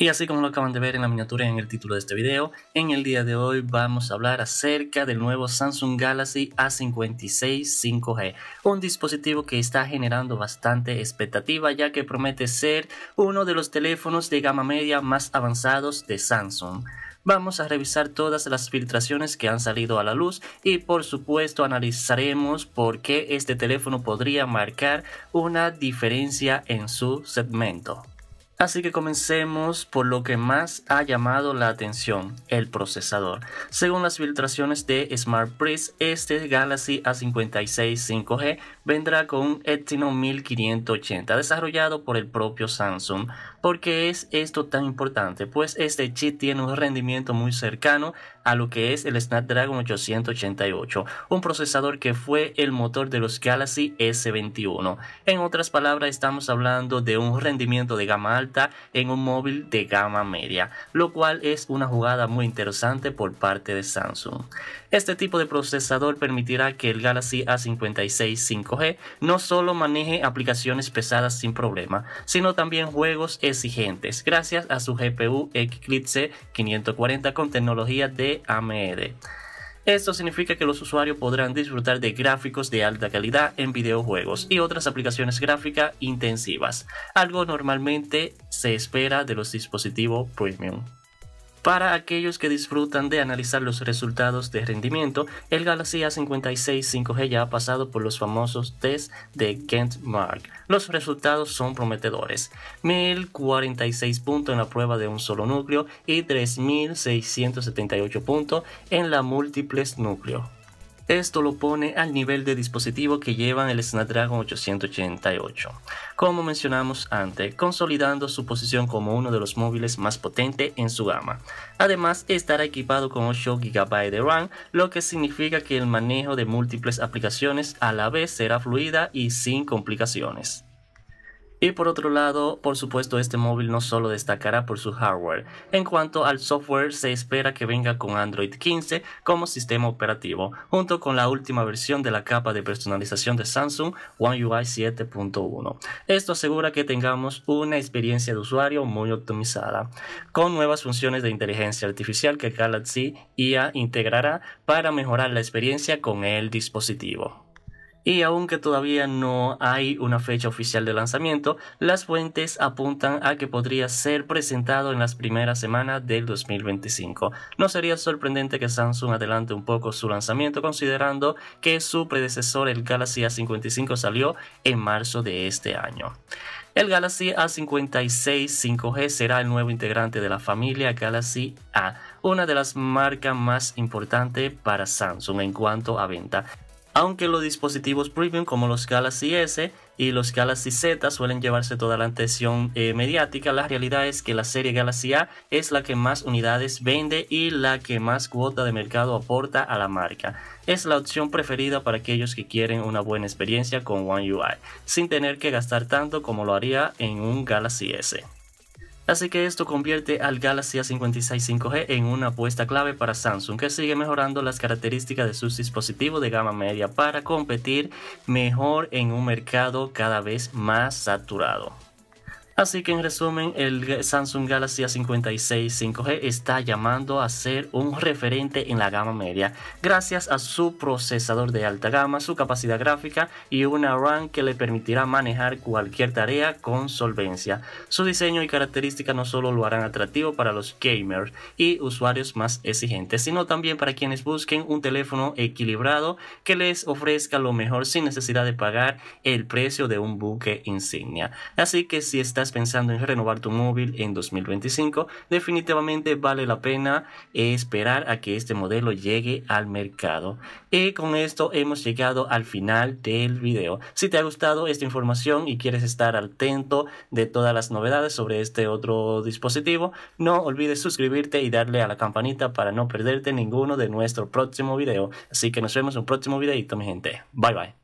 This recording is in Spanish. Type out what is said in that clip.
Y así como lo acaban de ver en la miniatura y en el título de este video, en el día de hoy vamos a hablar acerca del nuevo Samsung Galaxy A56 5G, un dispositivo que está generando bastante expectativa ya que promete ser uno de los teléfonos de gama media más avanzados de Samsung. Vamos a revisar todas las filtraciones que han salido a la luz y por supuesto analizaremos por qué este teléfono podría marcar una diferencia en su segmento. Así que comencemos por lo que más ha llamado la atención, el procesador. Según las filtraciones de SmartPress, este Galaxy A56 5G vendrá con un Exynon 1580 desarrollado por el propio Samsung. ¿Por qué es esto tan importante? Pues este chip tiene un rendimiento muy cercano a lo que es el Snapdragon 888, un procesador que fue el motor de los Galaxy S21. En otras palabras, estamos hablando de un rendimiento de gama alta en un móvil de gama media, lo cual es una jugada muy interesante por parte de Samsung. Este tipo de procesador permitirá que el Galaxy A56 5G no solo maneje aplicaciones pesadas sin problema, sino también juegos exigentes, gracias a su GPU Eclipse 540 con tecnología de AMD. Esto significa que los usuarios podrán disfrutar de gráficos de alta calidad en videojuegos y otras aplicaciones gráficas intensivas, algo normalmente se espera de los dispositivos premium. Para aquellos que disfrutan de analizar los resultados de rendimiento, el Galaxy A56 5G ya ha pasado por los famosos test de Mark. Los resultados son prometedores. 1046 puntos en la prueba de un solo núcleo y 3678 puntos en la múltiples núcleos. Esto lo pone al nivel de dispositivo que llevan el Snapdragon 888, como mencionamos antes, consolidando su posición como uno de los móviles más potentes en su gama. Además, estará equipado con 8 GB de RAM, lo que significa que el manejo de múltiples aplicaciones a la vez será fluida y sin complicaciones. Y por otro lado, por supuesto, este móvil no solo destacará por su hardware. En cuanto al software, se espera que venga con Android 15 como sistema operativo, junto con la última versión de la capa de personalización de Samsung One UI 7.1. Esto asegura que tengamos una experiencia de usuario muy optimizada, con nuevas funciones de inteligencia artificial que Galaxy IA integrará para mejorar la experiencia con el dispositivo. Y aunque todavía no hay una fecha oficial de lanzamiento, las fuentes apuntan a que podría ser presentado en las primeras semanas del 2025. No sería sorprendente que Samsung adelante un poco su lanzamiento considerando que su predecesor el Galaxy A55 salió en marzo de este año. El Galaxy A56 5G será el nuevo integrante de la familia Galaxy A, una de las marcas más importantes para Samsung en cuanto a venta. Aunque los dispositivos premium como los Galaxy S y los Galaxy Z suelen llevarse toda la atención eh, mediática, la realidad es que la serie Galaxy A es la que más unidades vende y la que más cuota de mercado aporta a la marca. Es la opción preferida para aquellos que quieren una buena experiencia con One UI, sin tener que gastar tanto como lo haría en un Galaxy S. Así que esto convierte al Galaxy A56 5G en una apuesta clave para Samsung, que sigue mejorando las características de sus dispositivos de gama media para competir mejor en un mercado cada vez más saturado. Así que en resumen, el Samsung Galaxy A56 5G está llamando a ser un referente en la gama media, gracias a su procesador de alta gama, su capacidad gráfica y una RAM que le permitirá manejar cualquier tarea con solvencia. Su diseño y características no solo lo harán atractivo para los gamers y usuarios más exigentes, sino también para quienes busquen un teléfono equilibrado que les ofrezca lo mejor sin necesidad de pagar el precio de un buque insignia. Así que si pensando en renovar tu móvil en 2025, definitivamente vale la pena esperar a que este modelo llegue al mercado. Y con esto hemos llegado al final del video. Si te ha gustado esta información y quieres estar atento de todas las novedades sobre este otro dispositivo, no olvides suscribirte y darle a la campanita para no perderte ninguno de nuestro próximo video. Así que nos vemos en un próximo videito, mi gente. Bye bye.